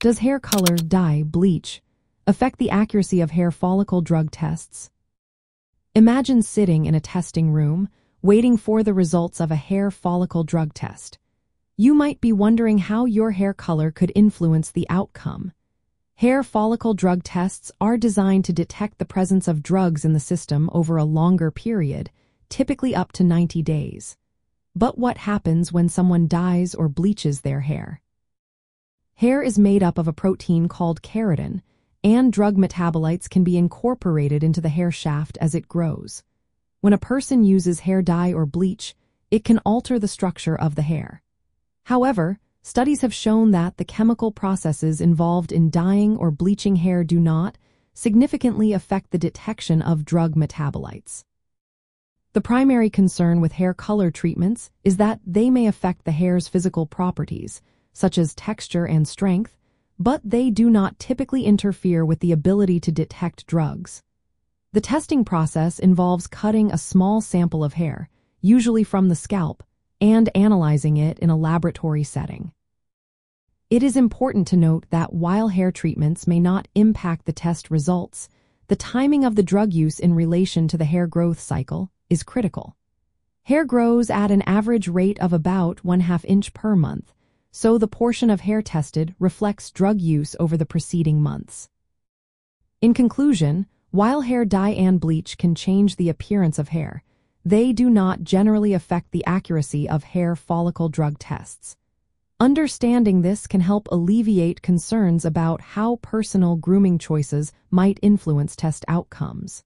Does hair color, dye, bleach affect the accuracy of hair follicle drug tests? Imagine sitting in a testing room, waiting for the results of a hair follicle drug test. You might be wondering how your hair color could influence the outcome. Hair follicle drug tests are designed to detect the presence of drugs in the system over a longer period, typically up to 90 days. But what happens when someone dyes or bleaches their hair? Hair is made up of a protein called keratin, and drug metabolites can be incorporated into the hair shaft as it grows. When a person uses hair dye or bleach, it can alter the structure of the hair. However, studies have shown that the chemical processes involved in dyeing or bleaching hair do not significantly affect the detection of drug metabolites. The primary concern with hair color treatments is that they may affect the hair's physical properties, such as texture and strength, but they do not typically interfere with the ability to detect drugs. The testing process involves cutting a small sample of hair, usually from the scalp, and analyzing it in a laboratory setting. It is important to note that while hair treatments may not impact the test results, the timing of the drug use in relation to the hair growth cycle is critical. Hair grows at an average rate of about one half inch per month, so the portion of hair tested reflects drug use over the preceding months. In conclusion, while hair dye and bleach can change the appearance of hair, they do not generally affect the accuracy of hair follicle drug tests. Understanding this can help alleviate concerns about how personal grooming choices might influence test outcomes.